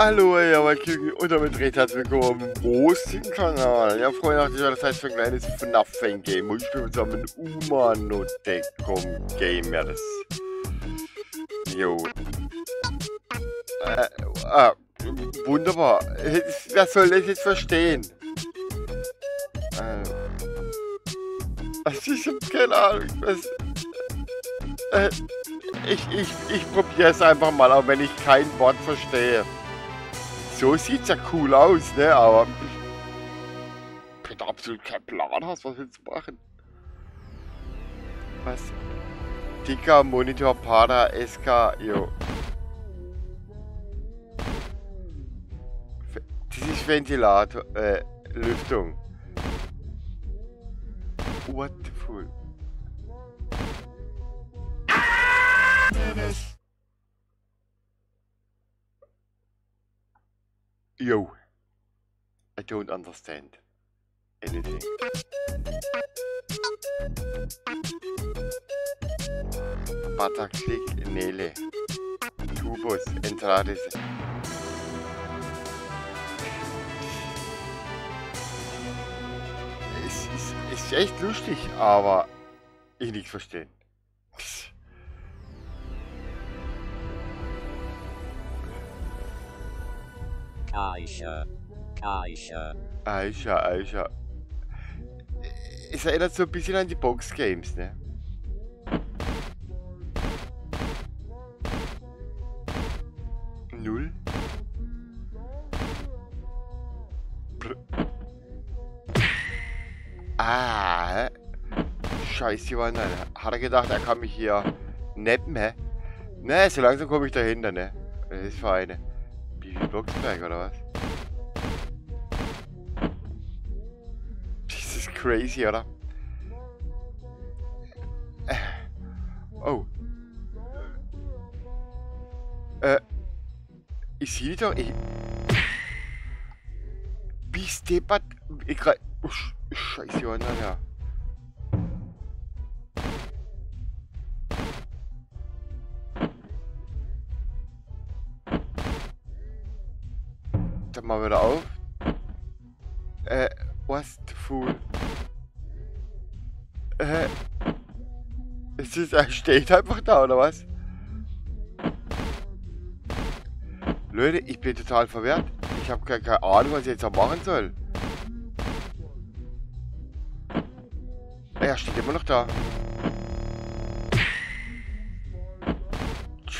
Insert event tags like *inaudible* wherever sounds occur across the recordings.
Hallo, ihr Küken und damit recht herzlich willkommen am Roasting-Kanal. Ja, Freunde, das heißt für ein kleines FNAF-Fan-Game. Und ich spiele zusammen ein Umanotecom-Game. Ja, das... Jo. Äh, ah, wunderbar. Wer soll das jetzt verstehen? Äh, also ich hab keine Ahnung, was... Äh, ich, ich, ich probiere es einfach mal, auch wenn ich kein Wort verstehe. So sieht's ja cool aus, ne? Aber ich bin absolut keinen Plan hast, was willst du machen? Was? Dicker Monitor Pada SK, jo. Das ist Ventilator, äh, Lüftung. What the fuck? Yo. I don't understand anything. Bataclick Nele. Tubus Entrades. Es ist, ist echt lustig, aber ich nicht verstehen. Aisha. Aisha. Aisha, Aisha. Es erinnert so ein bisschen an die Box-Games, ne? Null. Br ah, Scheiße, Mann. Hat er gedacht, er kann mich hier neppen, hä? Ne, so langsam komme ich dahinter, ne? Das ist feine. Bibi Blocksberg, oder was? Das ist crazy, oder? Oh. Äh. Ich sehe doch. Ich. Wie steppert. Ich. Oh, Scheiße, Johanna, ja. Dann mal wieder auf. Äh, was fool? Äh. Es ist, er steht einfach da, oder was? Leute, ich bin total verwirrt. Ich habe keine, keine Ahnung, was ich jetzt machen soll. Er steht immer noch da.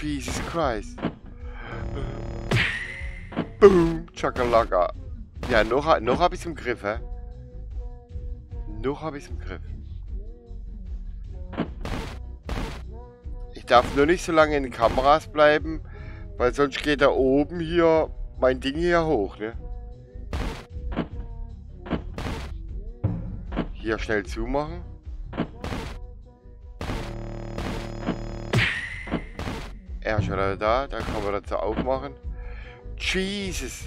Jesus Christ. Boom, Chakalaka. Ja, noch, noch habe ich es im Griff, hä? Noch habe ich es im Griff. Ich darf nur nicht so lange in den Kameras bleiben, weil sonst geht da oben hier mein Ding hier hoch, ne? Hier schnell zumachen. Er ist wieder da, dann kann man das so aufmachen. Jesus!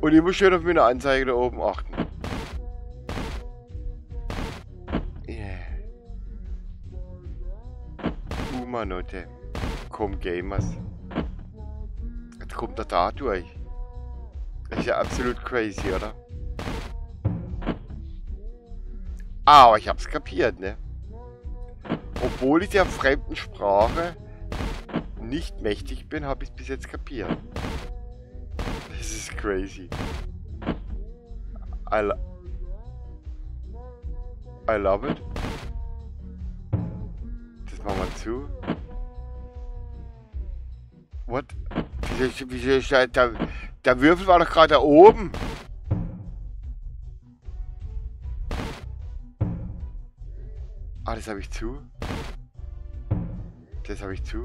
Und ich muss schön auf meine Anzeige da oben achten. Yeah. Uma-Note. Komm, Gamers. Jetzt kommt er da durch. Das ist ja absolut crazy, oder? Aber ich hab's kapiert, ne? Obwohl ich der fremden Sprache nicht mächtig bin, habe ich bis jetzt kapiert. Das ist crazy. I, I love it. Das machen wir zu. What? Wieso, wieso der, der Würfel war doch gerade da oben. Ah, das habe ich zu. Das habe ich zu.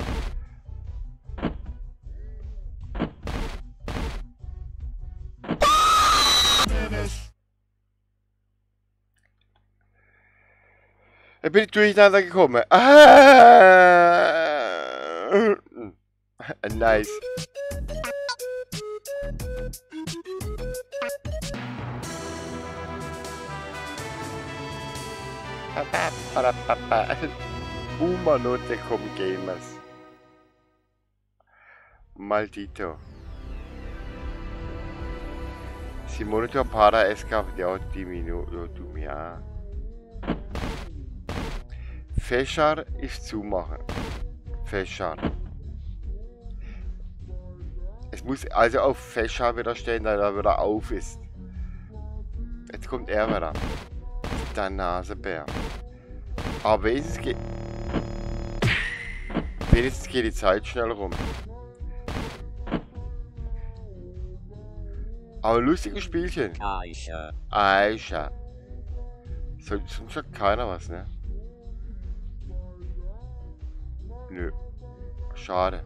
Da bin ich durcheinander gekommen. Ah! *laughs* Nice. *laughs* Humano Decom Gamers. Maldito. Si monitor para escapar di minuto du mir. Fächer ist zumachen. Fächer. Es muss also auf Fächer wieder stehen, da er wieder auf ist. Jetzt kommt er wieder. Der Nasebär. Aber wenigstens geht... Wenigstens geht die Zeit schnell rum. Aber lustiges Spielchen. Aisha. Aisha. Sonst sagt keiner was, ne? Nö. Schade.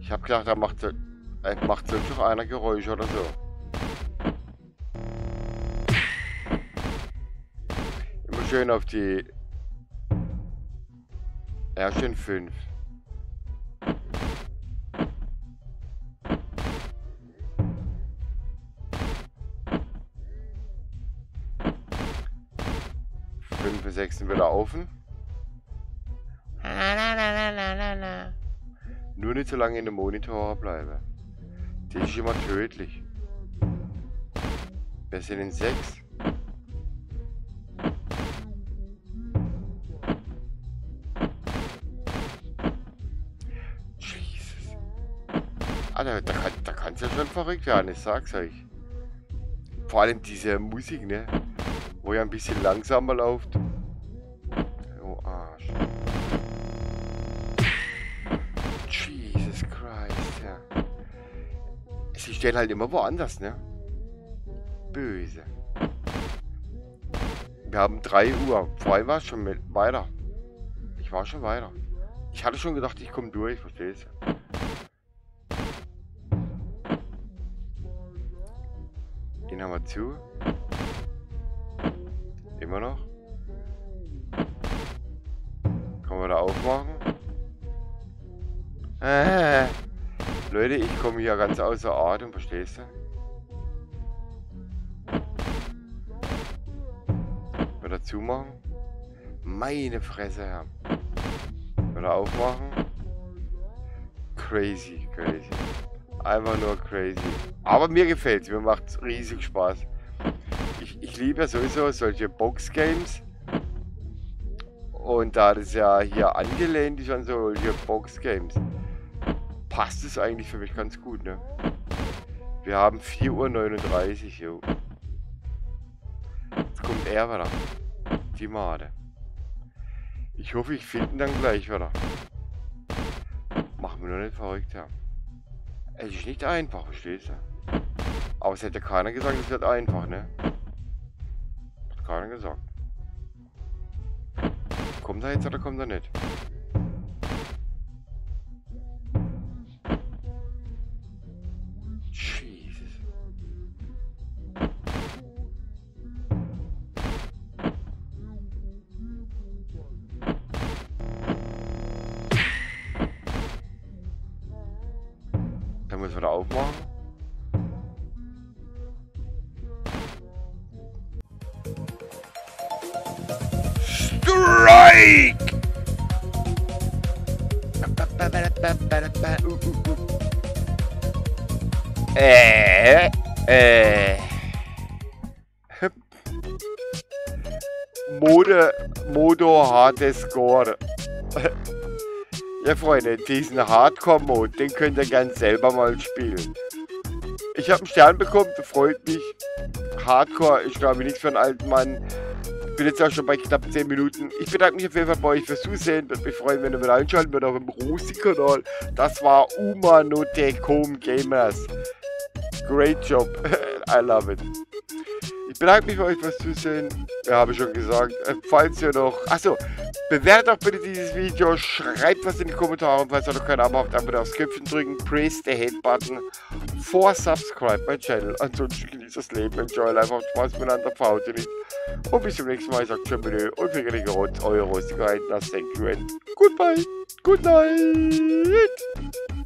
Ich hab gedacht, da macht, äh, macht sonst noch einer Geräusche oder so. Immer schön auf die... Schön fünf. Fünf, sechs wieder offen. Nur nicht so lange in dem Monitor bleiben. Das ist immer tödlich. Wir sind in 6. Jesus. Alter, da kann da kann's ja schon verrückt werden, ich sag's euch. Vor allem diese Musik, ne? Wo ja ein bisschen langsamer läuft. Sie stehen halt immer woanders, ne? Böse. Wir haben 3 Uhr. Vorher war es schon mit weiter. Ich war schon weiter. Ich hatte schon gedacht, ich komme durch, verstehst du? Den haben wir zu. Immer noch. Kann man da aufmachen? Äh. Leute, ich komme hier ganz außer Atem, verstehst du? Wieder zumachen. Meine Fresse, Herr. Wieder aufmachen. Crazy, crazy. Einfach nur crazy. Aber mir gefällt es, mir macht es riesig Spaß. Ich, ich liebe sowieso solche Box-Games. Und da das ja hier angelehnt ist an solche Box-Games, passt es eigentlich für mich ganz gut, ne? Wir haben 4.39 Uhr, jo. Jetzt kommt er wieder. Die Made. Ich hoffe, ich finde ihn dann gleich wieder. Mach mir nur nicht verrückt, ja. Es ist nicht einfach, verstehst du? Aber es hätte keiner gesagt, es wird einfach, ne? Hat keiner gesagt. Kommt er jetzt oder kommt er nicht? Wir da aufmachen. Strike! Äh, äh. Mode, Modo harte Score. *laughs* Ja, Freunde, diesen Hardcore-Mode, den könnt ihr ganz selber mal spielen. Ich habe einen Stern bekommen, das freut mich. Hardcore ist, glaube ich, nichts für einen alten Mann. Ich bin jetzt auch schon bei knapp 10 Minuten. Ich bedanke mich auf jeden Fall bei euch fürs Zusehen. Würde mich freuen, wenn ihr wieder einschalten würdet auf dem Rosi-Kanal. Das war Umanotecom Gamers. Great job. *laughs* I love it. Ich bedanke mich bei euch fürs Zusehen. Ja, habe ich schon gesagt. Äh, Falls ihr noch... Achso, bewertet auch bitte dieses Video. Schreibt was in die Kommentare. Und falls ihr noch kein Abo habt, dann bitte aufs Köpfchen drücken. Press the Hate-Button. For subscribe my channel. Ansonsten genießt das Leben. Enjoy life. Habt Spaß miteinander. Verhaut nicht. Und bis zum nächsten Mal. Ich sag Tschö. Und fingerliche Rot. Euer Rostiger. Thank you and goodbye. Good night.